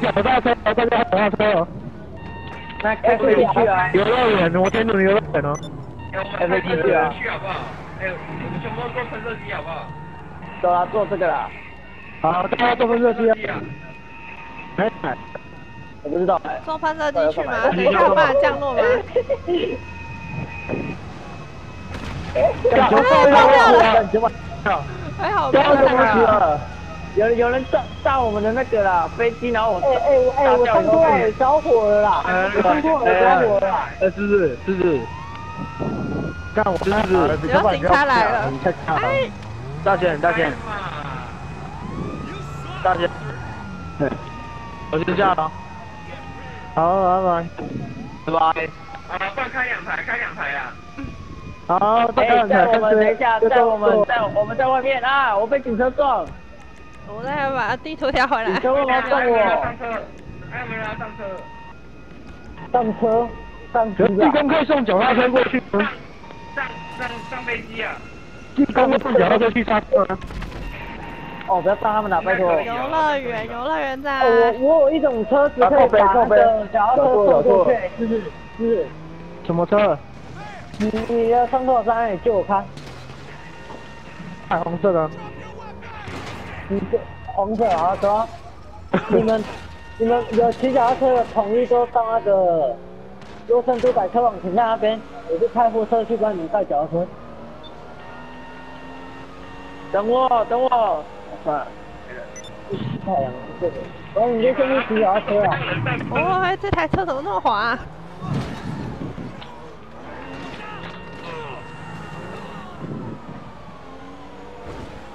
脚踏车，大家脚踏车。那开飞机去啊！游乐园，我天主游乐园哦。开飞机去啊！去好不好？哎，我们全部坐喷射机好不好？走啦，坐这个啦。好，大家坐喷射机啊。哎，我不知道。坐喷射机去吗？等一下有办法降落吗？降落了！还好，不要上去了。有有人炸炸我们的那个啦飞机，然后我哎哎哎，我看过了，着火了啦！看过了，着火了。呃，是是是是。看我是不是？有警察来了！哎，大仙大仙，大仙，我先下了。好，拜拜。拜拜。啊，放开两排，开两排啊。好，开两排。我们等一下，在我们在我们在外面啊，我被警车撞。我再把地图调回来。你千万不要撞我！上车，还有没有人要上车？上车，上车。地公可以送脚踏车过去吗？上上上飞机啊！地公送脚踏车去上车。哦，不要上他们了，拜托。游乐园，游乐园在。我我有一种车子可以把那个脚踏车送过去，是是是。什么车？你你要上车在哪里？借我看。彩虹色的。你这红色啊，走！你们你们有骑脚踏车的，统一都到那个优胜都改车网停在那边，我就开货车去帮你们带脚踏车。等我，等我。啊。太阳，这个，哦，你这是骑脚踏车啊？哦，这台车怎么那么滑？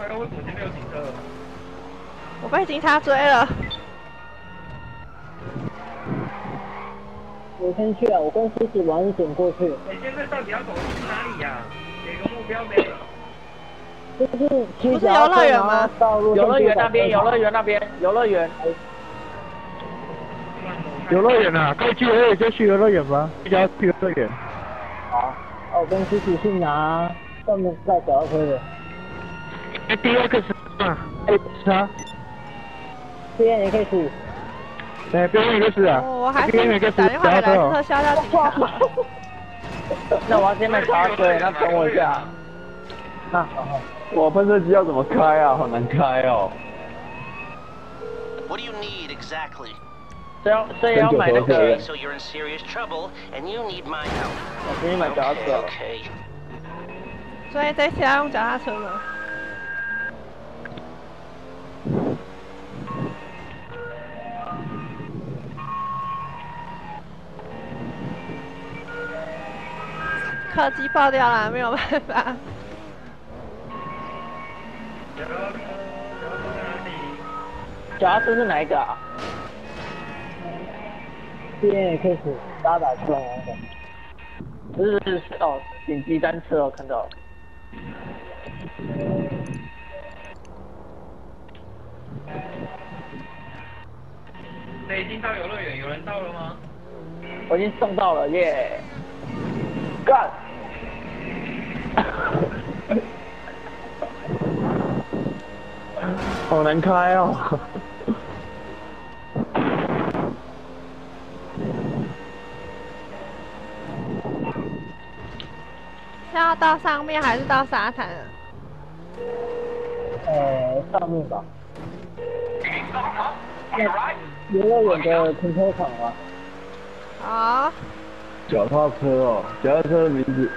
哎呀，为什么前面有警车？我被警察追了。我先去啊，我跟狮子王一点过去。你现在到底要走去哪里呀？给个目标呗。就是不是游乐园吗？游乐园那边，游乐园那边，游乐园。游乐园啊，该去游乐园就去游乐园吧，一家去游乐园。好，我跟狮子去拿上面带脚踏车的。哎，第二个是啊，哎，是啊。边也可以死，对，边也可以死啊！我还是打电话给蓝色消消警察。那我要先买茶水，那等我一下。那，我喷射机要怎么开啊？好难开哦。What do you need exactly? 这要这要买那个。So you're in serious trouble and you need my help. 我给你买脚踏车。Okay. 所以这次要用脚踏车吗？客机爆掉了，没有办法。脚踏车是哪一个啊？B N X 八百出来那个。不是是哦，紧急单车哦，看到了。谁已经到游乐园？有人到了吗？我已经送到了耶。干！好难开哦！是要到上面还是到沙滩啊？呃，上面吧。游乐园的停车场啊。好。脚踏车哦，脚踏车的名字。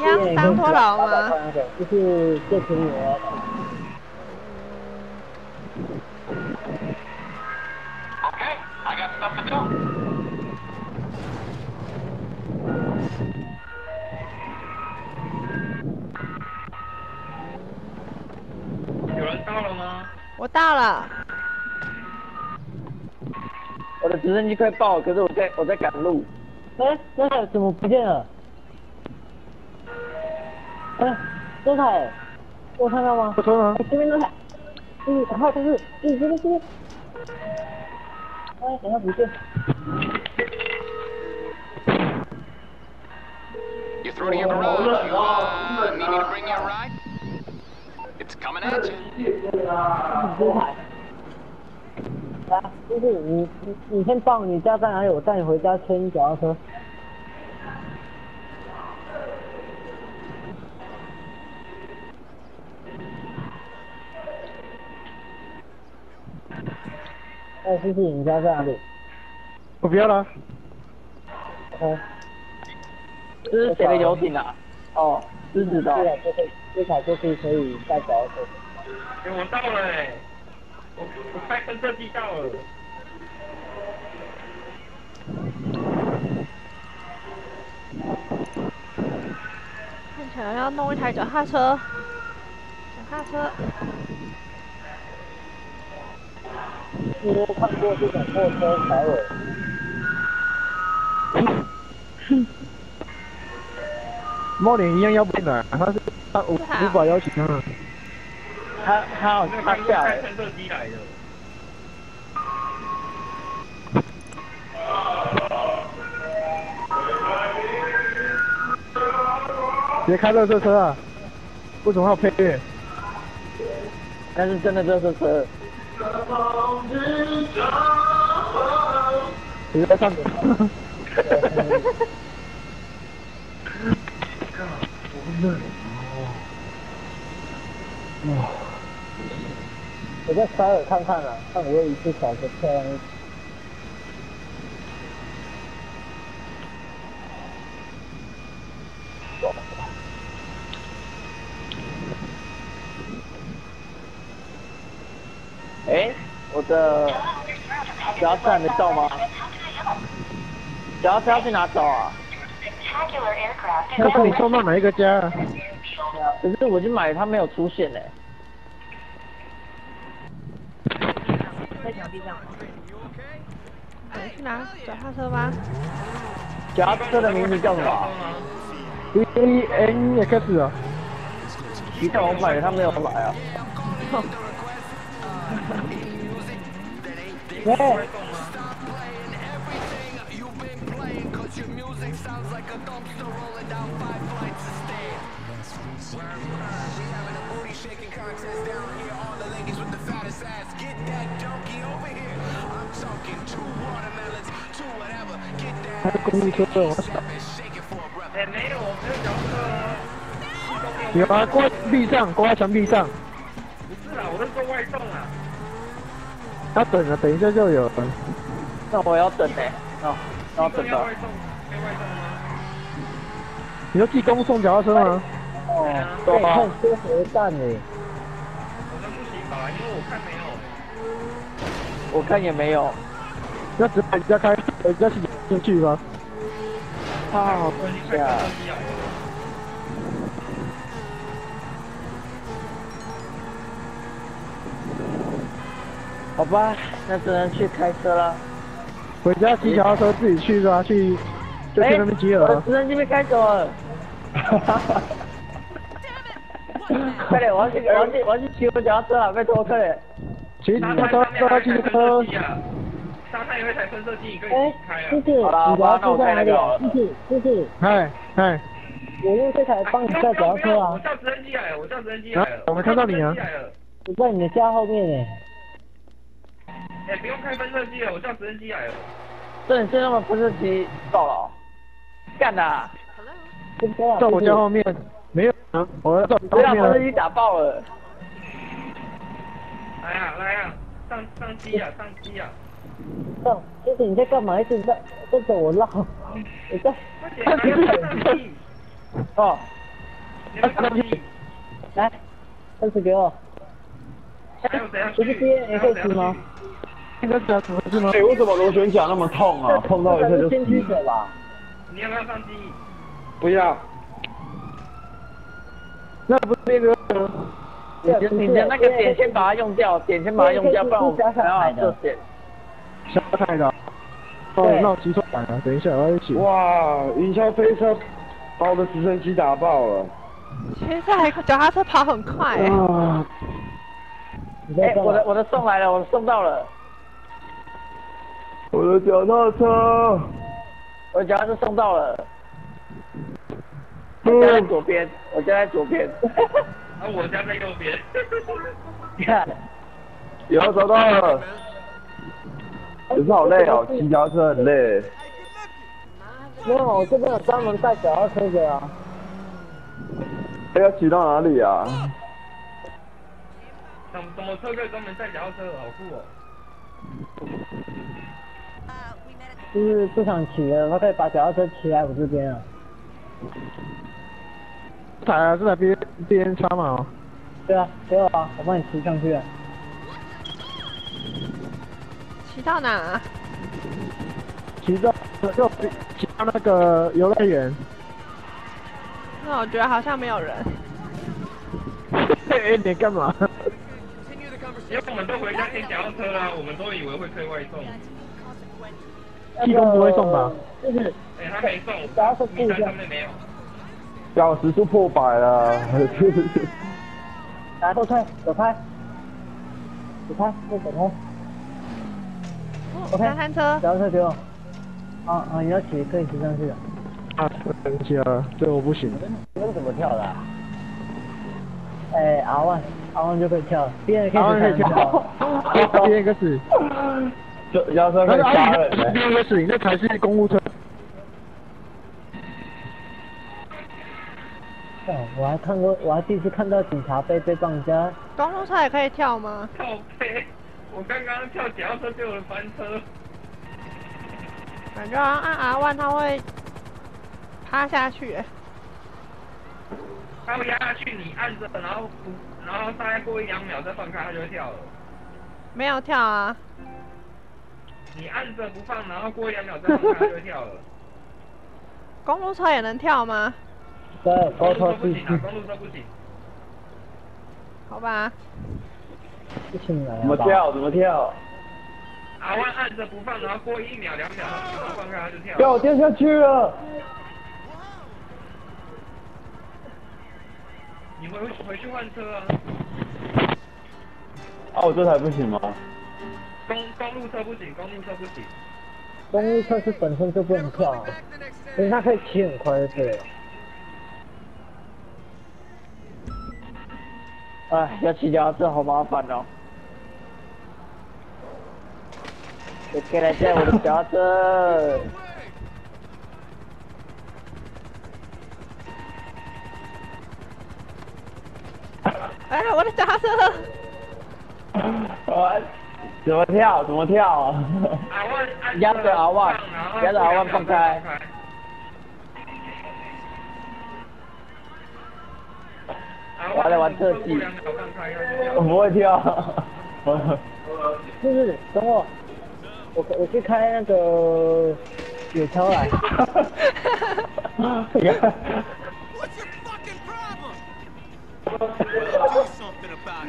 一样是当拖老吗？就是这瓶油。OK，I got stuff to do。有人到了吗？我到了。我的直升机快爆了，可是我在我在赶路。哎，那台怎么不见了？哎，多少，我看到吗？这边多少，嗯，然后就是，嗯，这边这边，哎，等下，不对。很厉害。来，就是你你你先放，你家在哪里，我带你回家，牵引脚踏车。哎，谢谢，你家在哪里？我不要了。嗯，这是谁的游艇啊？哦，狮子的。对了，就可以，这台就是可以带脚踏车。哎，我到了哎，我我开喷射机到了。看起来要弄一台脚踏车，脚踏车。你有看过这种货车甩尾？猫脸一样要不进来，他是他无无法邀请他。他他好像他下的。直接开热车车啊！为什么要配乐？但是真的热车车。你在唱歌？我在塞尔看看啊，看我有一次小的漂亮一点。哎，我的脚踏车还没到吗？脚踏车要去哪找啊？那是你送到哪一个家、啊？可是我去买，它没有出现呢、你去拿脚踏车吧。脚踏车的名字叫什么？V E N X 啊。一看我买的，他没有来啊。喂，还是公路车，我操！哎，没有，我没有脚踏车哦。有啊，挂在壁上，挂在墙壁上。不是啦，我是做外送啊。他等了，等一下就有了。那我要等呢、哦，那我等到要外。送，可以外送吗？你要寄公送脚踏车吗？哦，对啊看车核弹哎，我那不行吧，因为我看没有。我看也没有。那只把人家开，人家进进去吧。好好吧，那只能去开车了。回家骑脚踏车自己去是吧，去就去那边集合我。直升机被开走了。快点，我要去，我要去，我要去骑我脚踏车啊！拜托，快点。骑沙脚踏车，滩上面还有骑一台喷车射。机啊！沙滩有一台喷射机，你可以哎开，啊谢。谢，你好啦脚踏那我车在哪里开那个？谢谢，谢谢，嗨嗨，我用这台帮你载脚踏车我啊，叫直升机来了，我叫直升机来了啊。我没看到你啊我在你的家后面诶。哎，不用开分射机了，我叫直升机来了。这你现在把喷射机到了哦，干的在我家后面没有啊，我在对啊，后面啊喷射机打爆了。来呀来呀，上上机呀上机呀！上，谢谢你在干嘛？一直在跟着我绕。你在快点，来呀上机！哦，你们上机！来，喷水给我。还有谁要去？不是 N 可以吃吗？那个是什么是吗？哎、为什么螺旋桨那么痛啊？碰到一下就死。者吧。你要不要上机？不要，那不是那个，你的你的那个点先把它用掉，点先把它用掉，不然我没办法射点。下太的。哦，那我骑错板了，等一下我要一起。哇！云霄飞车把我的直升机打爆了。现在脚踏车跑很快、欸，啊！哎，我的我的送来了，我送到了，我的脚踏车，我脚踏车送到了。我家在左边，我家在左边。啊，我家在右边。你看，有找到了。可是好累哦，骑脚踏车很累。没有，我这边有专门带脚踏车的啊。哎要骑到哪里啊？怎么怎么车可以专门带脚踏车，好酷哦！就是不想骑了，他可以把脚踏车骑来我这边啊。这台啊，这台 B B N 叉嘛哦。对啊，给我啊，我帮你骑上去啊。骑到哪、啊？骑到就骑到那个游乐园。那我觉得好像没有人。哎，你干嘛？因为我们都回家骑脚踏车啦，我们都以为会推外送。气功不会送吧？就是哎、他可以送，脚踏车名故障单上面没有。小时速破百了。来后退，走开，走开，不走开。哦，OK 三餐车，脚踏车给我。啊啊，你要骑可以骑上去的。啊，生气了，这我不行。你们怎么跳的、啊？哎，R one R one 就可以跳了，别人可以跳。B N 个死。脚脚踏车可以杀人 B 呢。N 个死，那才是公务车。哦我还看过，我还第一次看到警察被被绑架。公路车？也可以跳吗？靠背，我刚刚跳脚踏车？就有人翻车。感觉好像按 R one 它会趴下去、欸。他会压下去，你按着，然后，然后大概过一两秒再放开，它就会跳了。没有跳啊，你按着不放，然后过一两秒再放开，它就会跳了。公路车也能跳吗？对，公高超地路车不行啊，公路车不行。好吧，不行了。怎么跳？怎么跳？阿万按着不放，然后过一秒两秒，然后放开它就跳不要，了。我掉下去了。你回回去换车啊。啊，我这台不行吗？公公路车不行，公路车不行。公路车是本身就不能跳、啊，可是它可以骑很快就对了。哎，要骑脚踏车好麻烦哦。谁可以来借我的脚踏车？哎，我的脚踏车，我 怎么跳？怎么跳？压着阿万压着阿万放开我来玩特技我不会跳。不是等我，我我去开那个雪橇来。，What's your fucking problem?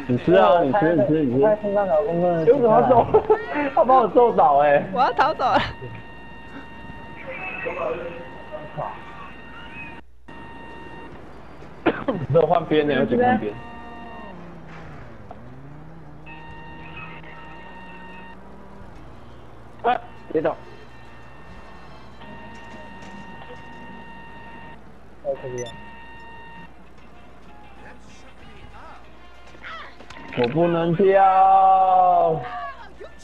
你吃啊，你吃，你吃，你吃。开青藏岛公路的为什么要揍雪橇来？他把我揍倒哎、我要逃走了。没有换边呢，有几换边。哎，别动。哦，可以我不能跳。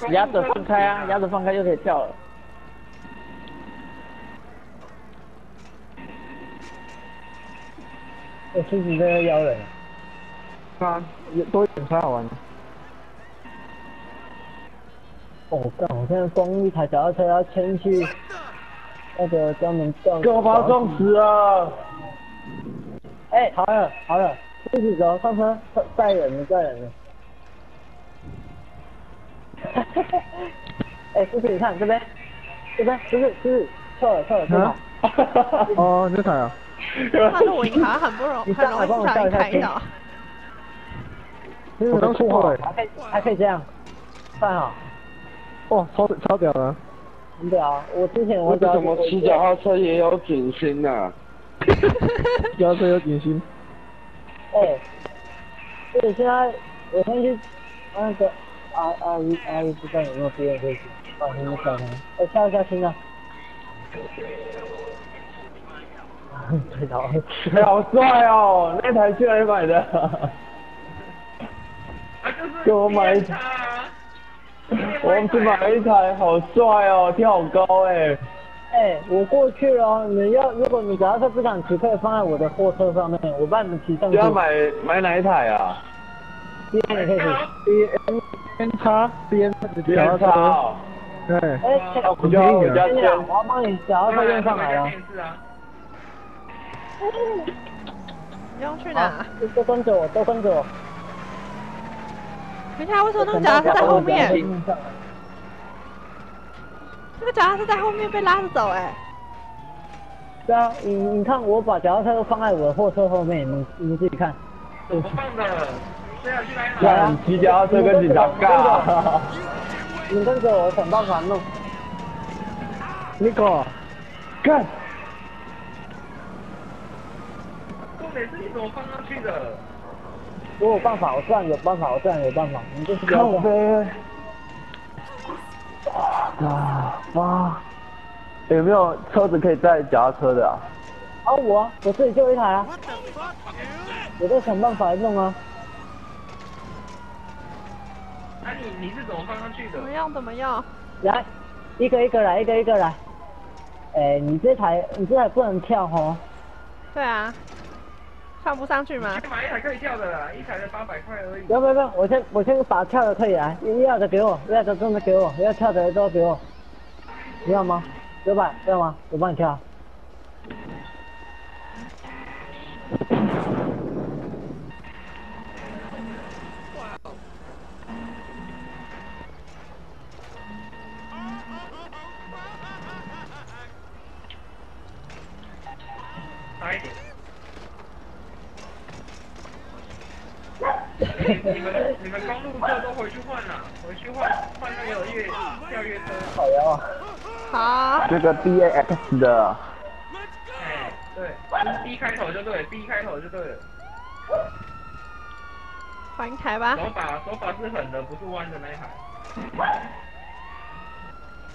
鸭子放开啊，鸭子放开就可以跳了。我自己在邀人。啊，也多一点才好玩。哦，干！我现在光一台脚踏车要牵去那个专门吊。给我把他撞死啊！哎，好了好了，狮子走上车，载载人了载人了。哎，狮子，你看这边，这边，狮子狮子，错了错了错了。哦，这台啊。他录影好像很不容 你很容易上一下片开到。狮子我刚不好，说了还可以还可以这样，看好。哇，超超屌的。很屌啊，我之前我为什么骑脚踏车也有景星啊？脚踏车有点心。哎，对，现在我先去那个阿阿姨阿姨不知道有没有别人可以去帮他们找他们，哎，下一下新的。对的，哎，好帅哦！那台去哪里买的？啊，就是给我买一台。我们去买了一台，好帅哦，跳好高哎。哎，我过去了哦，你要如果你脚踏车不想骑，可以放在我的货车上面，我帮你们骑上去。就要买买哪一台啊？B N 也可以骑。B N N 叉 B N 别人差哦。对，哎，那我就要回家先。先生，我要帮你脚踏车用上来了。电视啊，你要去好哪？，都跟着我，都跟着我。等一下，为什么那个脚踏车在后面？这个脚踏车在后面被拉着走哎、对啊，你你看，我把脚踏车放在我的货车后面，你你们自己看。我放的？对啊，去哪里对啊买？看骑脚踏车跟警察干。你们跟着我想办法弄。那个干，重点是你怎么放上去的？我有办法，我自然有办法，我自然有办法。你就是不要靠动。背。啊妈！有没有车子可以载脚踏车的啊？啊，我啊我自己就一台啊?我在想办法弄啊。啊，你你是怎么放上去的怎？么样？怎么样？来，一个一个来，一个一个来。哎，你这台你这台不能跳哦。对啊，跳不上去吗？先买一台可以跳的啦，一台才八百块而已。要不要不要，我先我先把跳的退来，要的给我，要的真的给我，要跳的都给我。你要吗？九百要吗？我帮你跳。们你们公路过都回去换了，回去换换那个越跳越车。好摇啊！好，这个 B A X 的，哎，对，就是 B 开头就对，B 开头就对了。换一台吧手法手法是狠的，不是弯的那一台。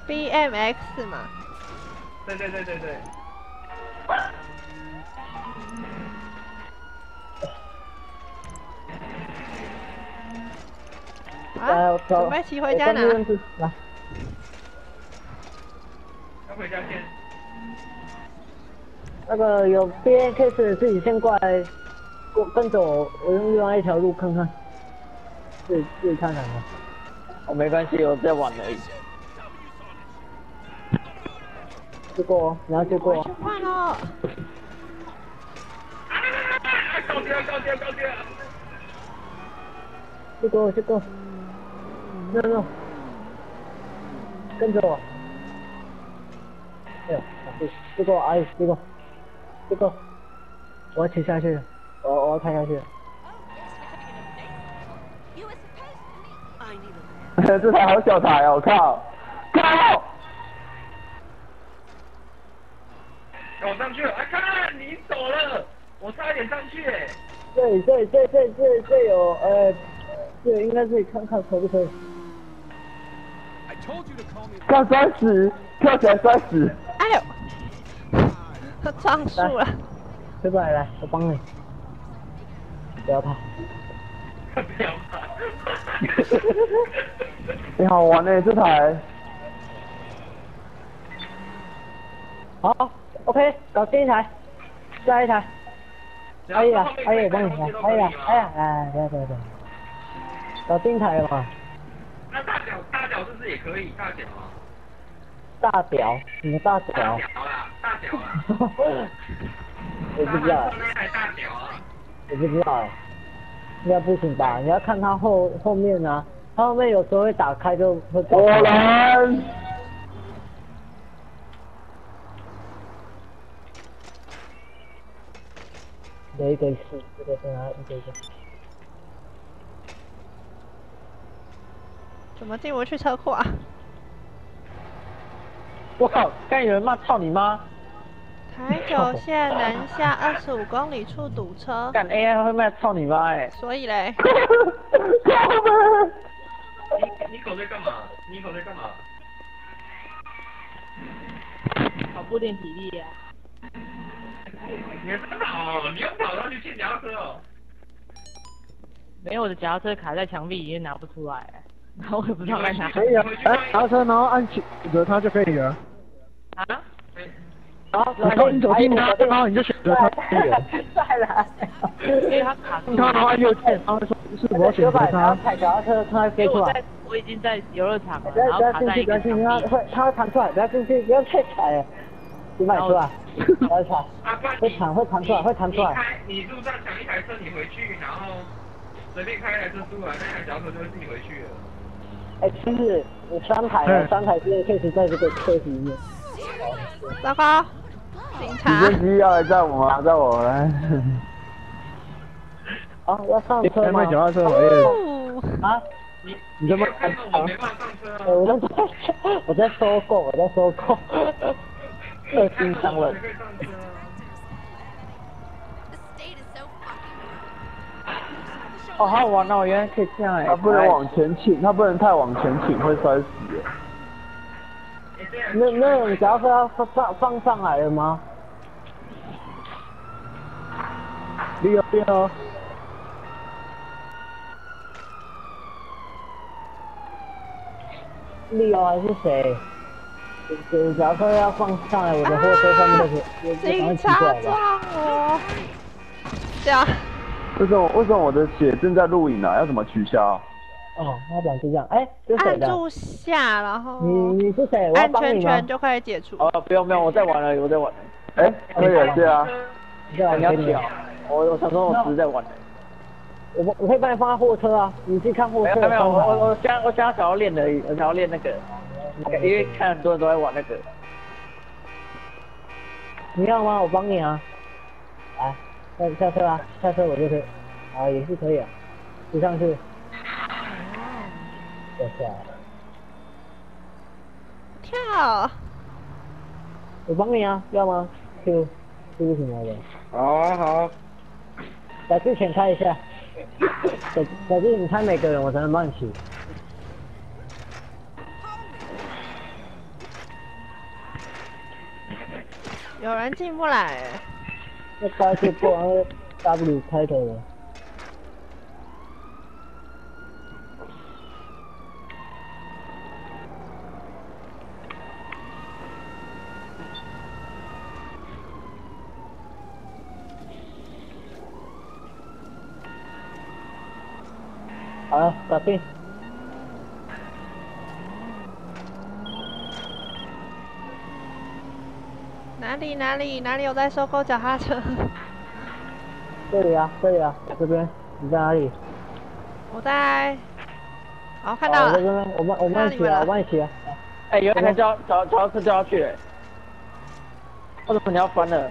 ，B M X 嘛。对对对对对。啊我，跳。准备骑回家拿我。没问题来，要回家先。那个有 B A K 的自己先过来，过跟着我，我用另外一条路看看，自己自己看看吧。我没关系，我在玩而已。去过哦，你要去过哦去。换了。啊！高调高调高调！去过去过。No no，跟着我。哎呦，小弟，去过阿姨，去过，去过。我要骑下去，我我要开下去.这台好小台哦，靠！靠！我上去了，啊！看你走了，我差一点上去哎。这里这里这这这这有呃，对应该是看看可不可以。I told you to call me. 跳摔死，跳起来摔死。哎呦，他撞树了。飞过来来，我帮你。不要怕。不要怕。你好玩呢，这台。好，OK，搞定一台，下一台。可以了，可以，我帮你来，可以了，哎呀，哎，对对对，搞定一台了嘛？那大脚大脚是不是也可以？大脚啊，大屌，什么大大屌，脚啦，大脚 啊。我不知道，那台大脚啊。我不知道哎，应该不行吧？你要看它后后面啊，它后面有时候会打开就会爆果开。然。一个一这个再拿一个一个。怎么进不去车库啊？我靠，刚有人骂操你妈！台九线南下二十五公里处堵车，干 AI 会骂操你妈哎、所以嘞，你你狗在干嘛？你口在干嘛？跑步练体力啊。你还真跑，你又跑上去牵脚踏车哦。没有，我的脚踏车卡在墙壁里面拿不出来。我也不知道干啥。可以啊，哎，刹车然后按起着它就可以了。啊？然后你走进它，然后你就选择它就可以了。再来，因为他卡住它然后按右键，然后说是否选择然后它。踩脚踏车，它会飞出来我已经在游乐场了，不要然后卡不要进去，不要进去，它。会它会弹出来，不要进去，不要再踩了，你买出来，不要踩，会弹会弹出来，会弹出来你路上抢一台车，你回去，然后随便开一台车出来，那台脚踏车就会自己回去了。哎，其实你三台了三台现在确实在这个车子里面。糟糕，警直察升，机要来载我吗？载我来。啊，要上车吗你卖？脚踏车老爷，哦，啊，你你这么看我没办法上车哎啊。我在我在收购，我在收购。二金商人好好玩哦，原来可以这样哎。他不能往前倾，他不能太往前倾，会摔死那那种脚踏车要放放放上来了吗？六六，利欧还是谁？这脚踏车要放上来，我的货车上面就是就就赶快警察骑过来了。撞我，这样，为什么为什么我的血正在录影啊？要怎么取消？哦，那本是这样。哎，这是谁的？按住下，然后你你是谁？我要按圈帮你吗圈？就可以解除。哦，不用不用，我在玩了，我在玩。哎，可以了，对啊。你在玩给你啊。我我想说，我只是在玩。我我可以帮你放在货车啊，你去看货车。没有，我我我现在我现在想要练而已，我想要练那个，那个，因为看很多人都在玩那个。你要吗？我帮你啊。来，下下车啊，下车我就可以。啊，也是可以啊。骑上去。我下来。跳，我帮你啊，要吗？Q Q 什么的。好啊好。小智选猜一下。小小智，你开每个人，我才能帮你骑。有人进不来，那该是不然会 W 开头的。好了，搞定。哪里哪里哪里有在收购脚踏车？这里啊，这里啊，这边，你在哪里？我在，好看到了，哦我在这边，我帮我帮你骑啊，我帮你骑啊。哎，有一台脚脚脚踏车掉下去了。为什么你要翻了？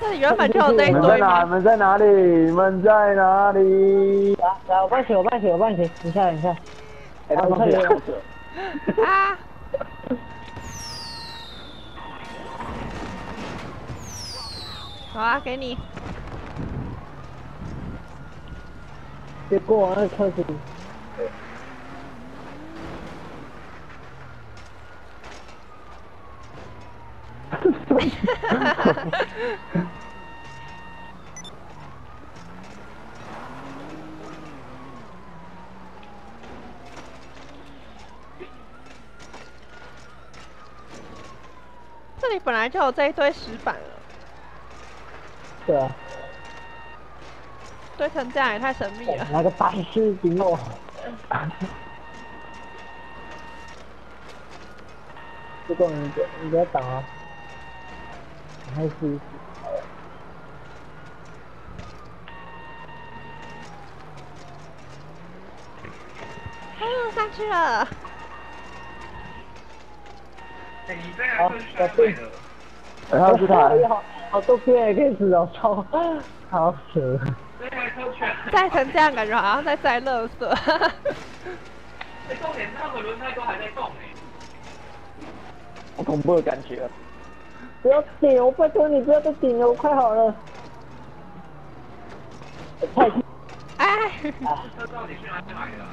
这原本就有这一你们在堆哪？你？们在哪里？你们在哪里？来来，我帮你骑，我帮你骑，我帮你骑，你下来，你下来。哎，他们啊！好啊，给你。别过我那个车子里。这里本来就有这一堆石板了，对啊，堆成这样也太神秘了。那个白痴顶我。不过你别你别挡啊，你还是嗯，上去了。哎，你这台车是谁买的？哎，还有这台，好好多片也可以吃哦，超好扯。这台车全。载成这样，感觉好像在晒垃圾。哎，重点是那个轮胎都还在动哎。好恐怖的感觉。不要顶，我拜托你不要再顶了，我快好了。太哎，车到底去哪里买的啊？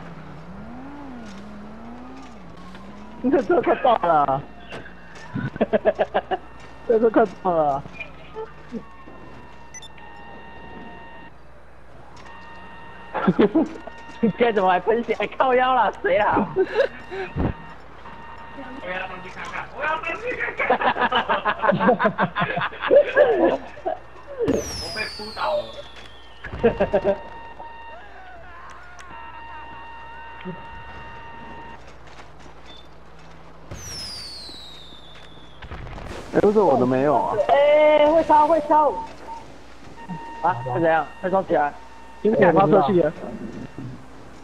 这车快到了，这车快到了。该怎么还喷血？还靠腰了？谁啊？我要上去看看，我要上去看看。我被扑倒了。哎，为什么我的没有啊？哎，会烧会烧！啊，会怎样？会烧起来！烟火发射器啊！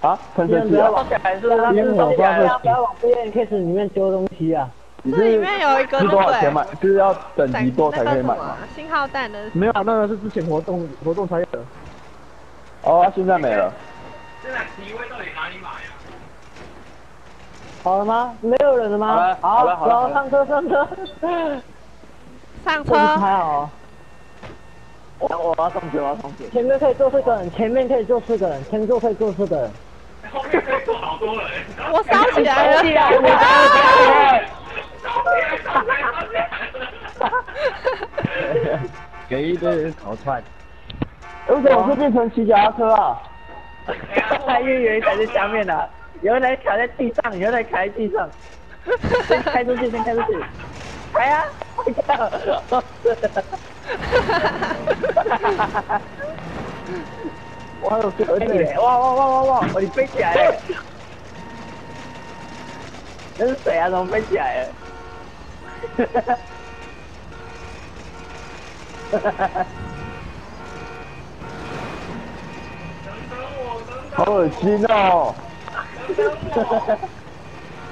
啊，喷射器啊！烧起来是不要往 B N Case 里面丢东西啊！这里面有一个是多少钱买？就是要等级多才可以买吗什么啊？信号弹的，没有，那个是之前活动活动才有的。哦，现在没了。现在体位到底哪里买呀？好了吗？没有人了吗？好了好了好了上车上车。上车。还好。我我要上去，我要上去。前面可以坐四个人，前面可以坐四个人，前座可以坐四个人。后面可以坐好多人。我烧起来了！烧起来了啊烧起来，烧起来，烧起来了。给一堆人烤串。为什么是变成骑脚踏车啊？因为有一台在下面的，有一台卡在地上，有一台卡在地上。先开出去，先开出去。开啊！我还有这飞起来！哇哇哇哇哇！哦，你飞起来了！那是谁啊？怎么飞起来了？好恶心哦！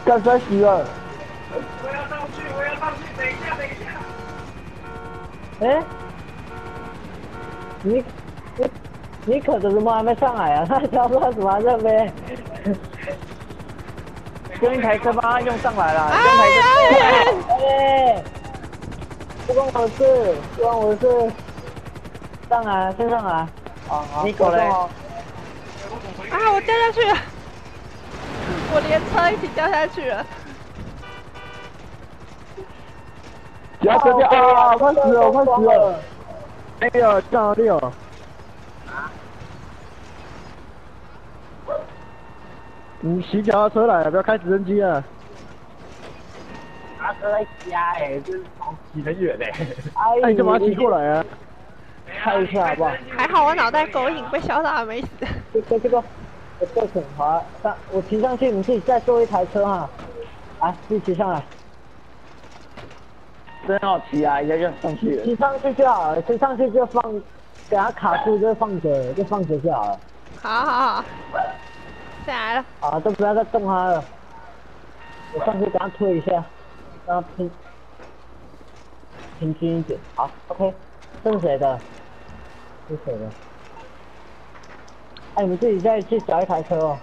干摔死了！我要上去，我要上去，哎，你你你可怎么还没上来啊？他想说什么还在飞？用一台车帮他用上来了，用一台车。哎，不关我的事，不关我的事。上来，先上来。啊好。你狗嘞？啊！我掉下去了，我连车一起掉下去了。脚踏车掉啊！快死了，快死了！哎呀，上哪里有？你骑脚踏车来，不要开直升机啊！他车在家哎，这是骑很远嘞。哎那你干嘛骑过来啊！看一下好不好？还好我脑袋狗影被潇洒没死。这个这个，我这很滑，上我骑上去，你自己再坐一台车哈。来，自己骑上来。真好骑啊，一下就上去了。骑上去就好了，骑上去就放，给它卡住就放着，就放着就好了。好好好，下来了。啊，都不要再动它了。我上去给它推一下，让它平平均一点。好，OK。这是谁的？是谁的？哎，你们自己再去找一台车哦。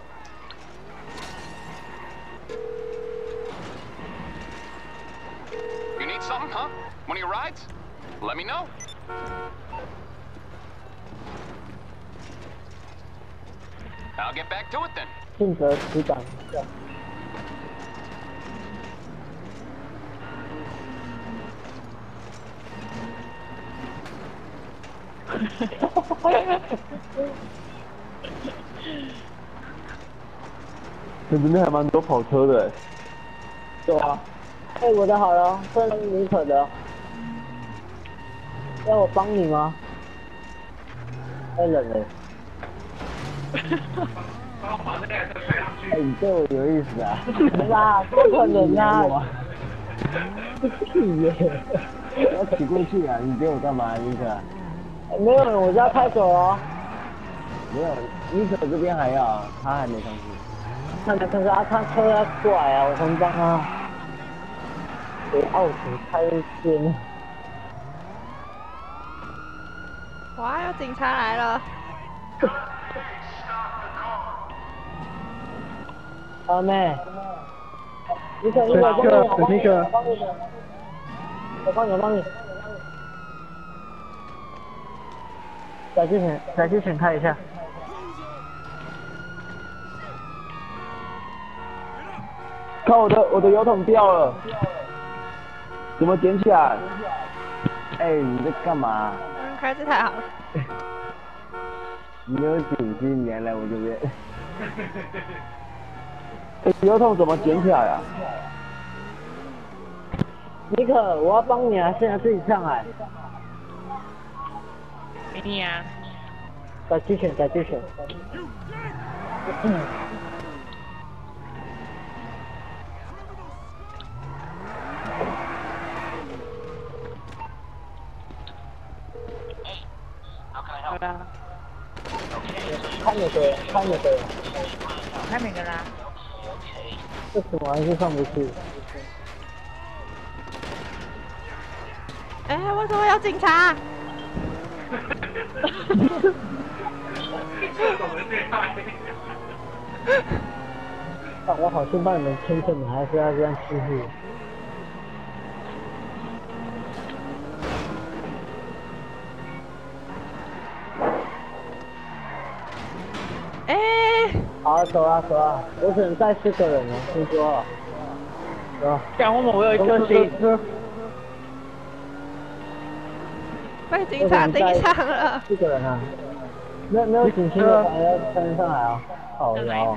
You need something, huh? One of your rides? Let me know. I'll get back to it then. 性格持感。这里面还蛮多跑车的。对啊。哎、我的好了，这是尼可的。要我帮你吗？太冷了。哎，你对我有意思啊？没啦，不可能啊！屁耶！要骑过去啊！你给我干嘛，尼可？没有人，我就要开走哦。没有，尼可这边还要，他还没上去。看看看看，他车要过来啊，我才能帮他。给奥图开先。警察来了！阿妹，你可你可帮这个我帮你，那个我帮你，我帮你，我帮你。载具险，载具险开一下。看我的，我的油桶掉了，怎么捡起来？哎，你在干嘛？嗯，开这台好了。你没有警惕，你还来我这边。哎，油桶怎么捡起来啊？尼克，我要帮你啊！现在自己上来，给你啊。再继续，再继续。嗯。的，看着的，看着的，看哪个啦？这什么还是上不去？哎，为什么要警察？啊，我好心帮你们牵线，你还是要这样欺负？哎，走啊走啊，我只能带四个人了，听说。走。讲我们我有一颗心。被警察盯上了。四个人啊？没有没有警察的话要跟上来啊！好摇。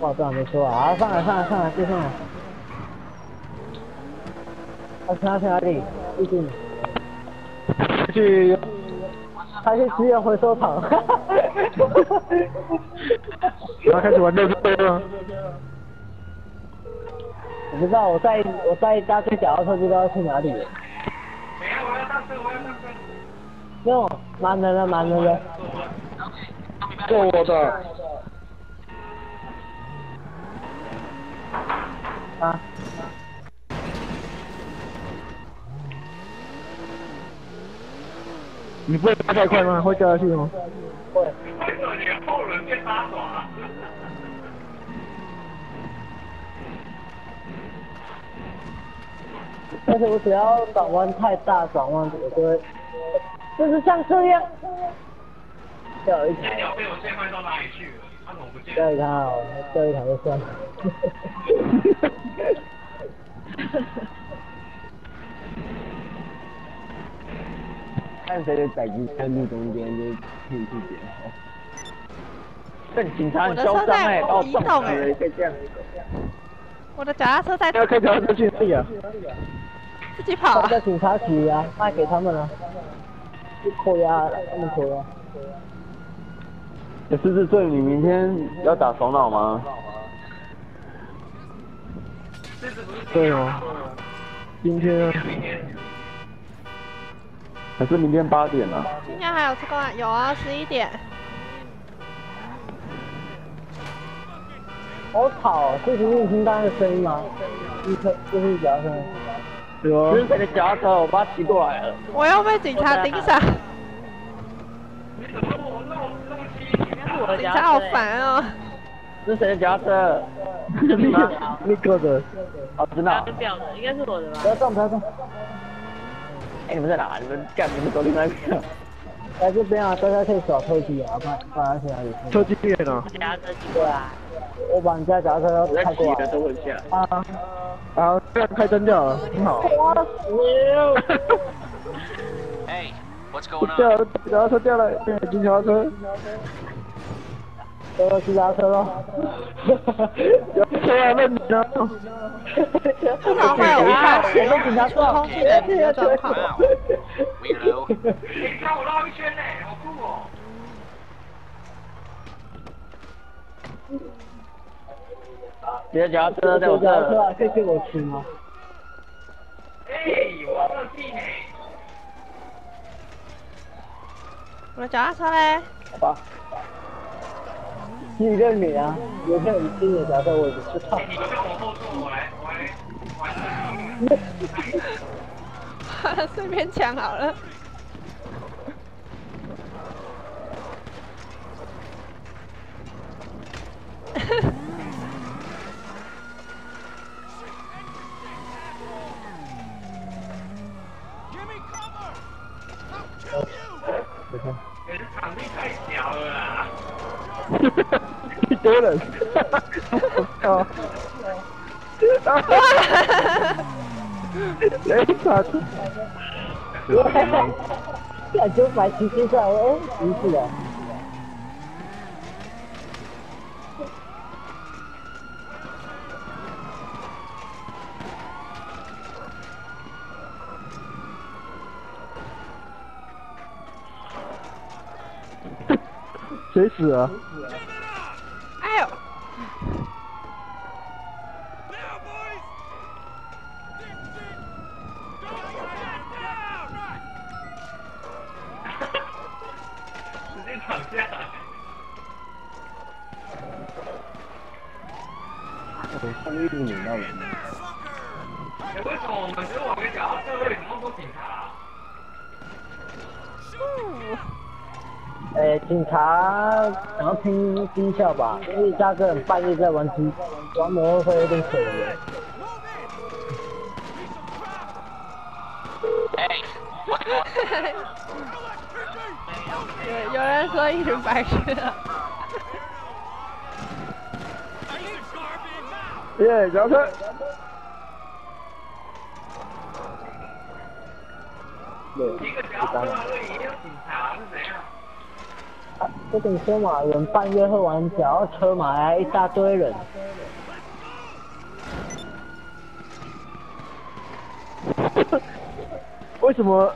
哇，这还没说啊！上来上来上来，就上来。他他去哪里？最近。去。还是职业回收厂。他开始玩六个了。我不知道，我在我在一大堆脚踏车，不知道去哪里。没有，我要上车，我要上车。了，满人了。坐我的。啊。你不会开太快吗？会掉下去吗？会。为什么你的后轮变八爪？但是我只要转弯太大，转弯我就会，就是像这样，掉一条。鸟被我陷害到哪里去了？它怎么不见？掉一条，掉一条就算了。看谁的载机在路中间就可以去捡。这警察很嚣张哎，把我撞死了，可以这样。我的脚踏车在。要开脚踏车去哪里啊？自己跑啊！在警察局啊，卖给他们了，去扣押，他们扣押。这狮子队，你明天要打首脑吗？对哦。今天。还是明天八点啊？今天还有这个有啊，十一点。好吵，这是你听到的声音吗？一车这是脚踏车。这是谁的脚踏车？我把它骑过来了。我要被警察盯上。警察好烦哦。这是谁的脚踏车？你你哥的。哦，真的。表的，应该是我的吧？不要动，不要动。哎，你们在哪？你们干？你们走另外一边。在这边啊，大家可以找特技啊，看看他去哪里。特技店呢？夹着对啊。我把你家脚踏车开过来。啊。啊，这样开灯掉了，很好。我操！Hey, what's going on？掉，脚踏车掉了，进脚踏车。都要骑脚踏车喽。车啊，那你呢？不好会有看，我被警察撞。空气的这个状况。你看我绕一圈呢，好酷哦。你的脚踏车在我这。脚踏车可以给我骑吗？哎，我设计呢。我的脚踏车嘞？好吧。你认你啊？有没有你新的脚踏车？我也不知道。你跟我后座，我 来，我来，我来。顺便抢好了。你的场地太小了啦。你逗人！哈哈！啊！你傻逼！对呀，就买七七炸了，没事的。谁死啊？要拼绩效吧，因为大个人半夜在玩机玩摩托车有点可怜。有有人说一直白痴啊，耶，脚车。对，一个脚踏车而已，也有警察是怎就跟你说嘛，有人半夜会玩脚踏车嘛，来一大堆人。为什么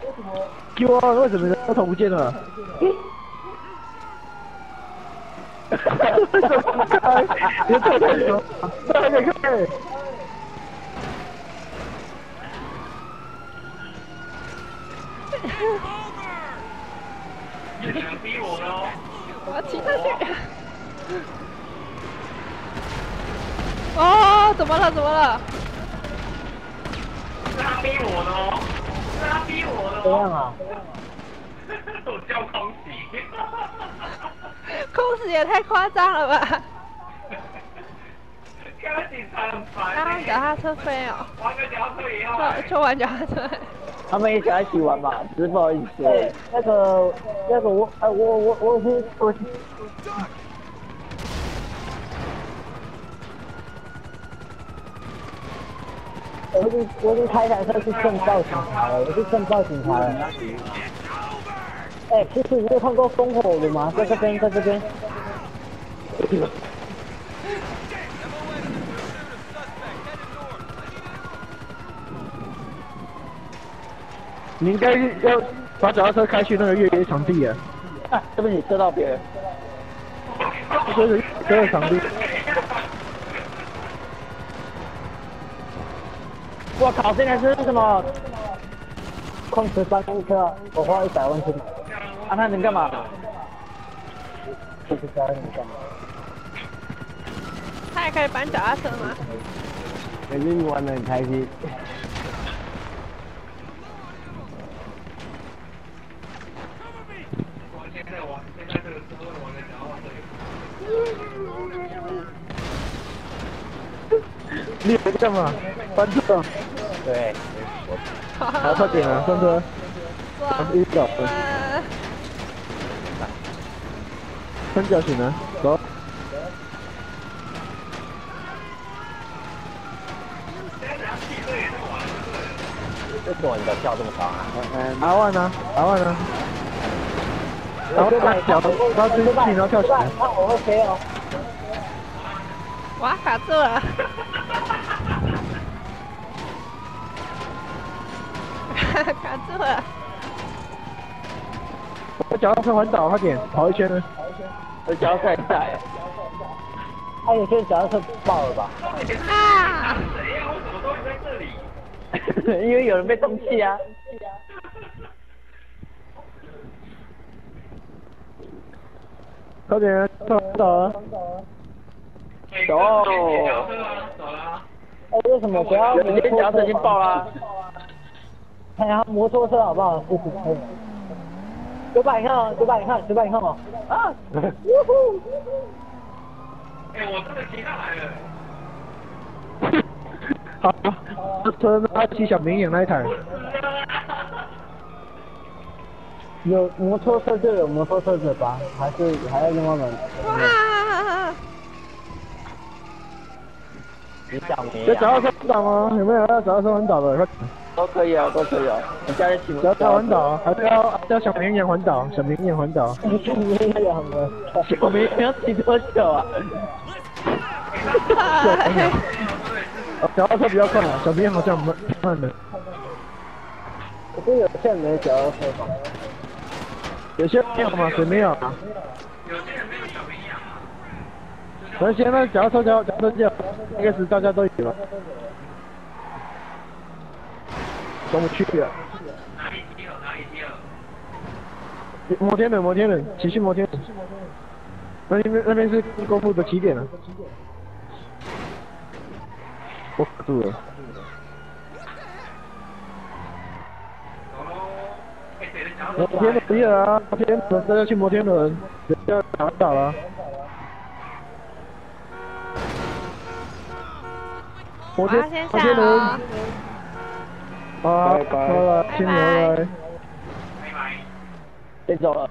？Q 啊，为什么车头不见了？为什么 不开？你的车太小，这还没开。你想逼我的哦？我要骑上去。哦，怎么了？怎么了？是他逼我的哦，是他逼我的哦。这样啊？我叫空袭。空死也太夸张了吧！看到警察很烦刚刚欸。脚踏车飞哦，玩个脚踏车也要欸。就就玩脚踏车。他们也想一起玩吧，只是不好意思。哎，那个那个我哎我我我是我是。我我已经我已经开台车去镇报警察了，我去镇报警察了。哎，其实你有看过烽火的吗？在这边，在这边。你应该要把脚踏车开去那个越野场地啊，啊，是不是你射到别人？这是这个场地。我靠，这台车是什么？矿石三公车，我花一百万去买的。啊，那能干嘛？他也可以搬脚踏车吗？肯定玩的很开心。我现在玩，现在这个车位玩个脚踏车。你在干嘛？搬车？对，好，快点啊，翻车！哇一脚分，呃三角形啊，走。为什么你的跳这么高啊？嗯，阿万呢？阿万呢？然后把脚，然后追进去，然后跳起来。看我会飞哦。哇，卡住了！我脚踏车环岛，快点跑一圈呢。我脚踩在。他有些脚踏车爆了吧？啊！谁呀？我什么都会在这里？因为有人被通气啊。快点，快环岛啊！走。走了。哎，为什么不要摩托车？脚踏车已经爆了。看下摩托车好不好？九百，你看啊，九百，你看，九百，你看嘛。啊！呜呼！哎，我真的骑上来了。好，这车那骑小明眼那一台。有摩托车就有摩托车者吧？还是还要另外买？哇！你小明有脚踏车环岛吗？有没有要脚踏车环岛的？都可以啊，都可以啊。你家里骑脚踏车环岛，还是要要小明演环岛？小明演环岛。小明有很多。小明要骑多久啊？哎哦脚踏车比较快啊，小明好像慢慢的。可是有些人没脚踏车吧？有些没有吗，谁没有啊？有些人没有小绵羊啊。那现在脚车脚脚车脚，应该是大家都有了。上不去了。哪里？哪里？摩天轮，摩天轮，骑去摩天轮。那边那边是功夫的起点了。我卡住了。摩天轮不要啊！摩天轮，大家去摩天轮，人家打倒了。摩天我要先摩天轮。下啊，拜拜，拜拜，新年拜。先走了。